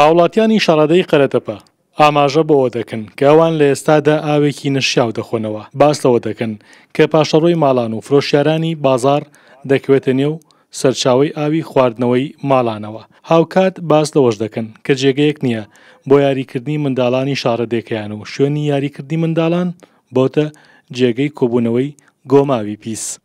هاوڵاتیانی شەڕەدێی قەرەتەپە ئاماژە بەوە دەکەن کە ئەوان لە ئێستادا ئاوێکی نەشیاو دەخۆنەوە، باس لەوە دەکەن کە پاشەڕۆی ماڵان و فرۆشیارانی بازاڕ دەکەوێتە نێو سەرچاوەی ئاوی خواردنەوەی ماڵانەوە، هاوکات باس لەوەش دەکەن کە جێگەیەک نییە بۆ یاریکردنی منداڵانی شاڕەدێکەیان و شوێنی یاریکردنی منداڵان بۆتە جێگەی کۆبوونەوەی گۆماوی پیس.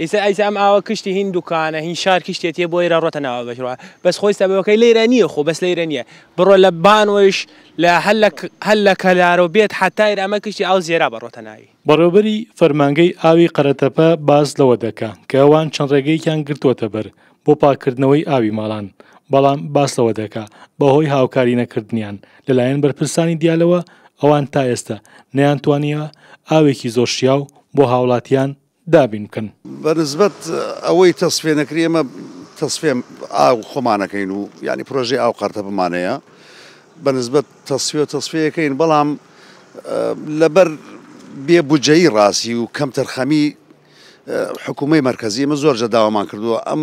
ئیسە ئیسە ئەم ئاوە کشتی هین دوکانە هین شار کشتێتیە بۆ ئێرە ڕۆتە ناوە بەشڕە بەس خۆی سەبەکەی لێرە نییە خۆ بەس لێرە نییە بڕۆ لە بانۆش لە هەلک هەل لە کەلارۆ بێت حتایر ئەمە کشتی ئاو زێرا بە ڕۆتە ناوی. بەڕێوبەری فەرمانگەی ئاوی قەرەتەپە باس لەوە دەکا کە ئەوان چەند ڕێگەیەکیان گرتووەتە بەر بۆ پاککردنەوەی ئاوی ماڵان بەڵام باس لەوە دەکا بەهۆی هاوکاری نەکردنیان لەلایەن بەرپرسانی دیالەوە ئەوان تا ئێستە نەیانتوانیوە ئاوێکی زۆر شیاو بۆ هاوڵاتیان دابین بکەن. بە نسبەت ئەوەی تەسفیە نەکری ئێمە تەسفیە ئاو خۆمان ئەکەین و یانی پرۆژەی ئاو قەرتەبمان هەیە بە نسبەت تەسفیە و تەسفیە یەکەین بەڵام لەبەر بێ بودجەیی ڕاستی و کەمتەرخەمی حکوومەی مەرکەزی ئێمە زۆرجە داوامان کردووە ئەم